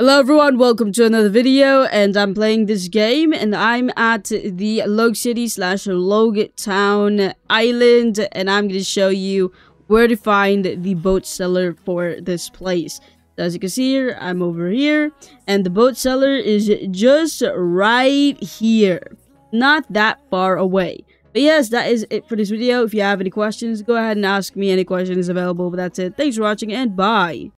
Hello everyone, welcome to another video, and I'm playing this game, and I'm at the Logue City slash Logue Town Island, and I'm going to show you where to find the boat seller for this place. As you can see here, I'm over here, and the boat seller is just right here, not that far away. But yes, that is it for this video. If you have any questions, go ahead and ask me any questions available, but that's it. Thanks for watching, and bye!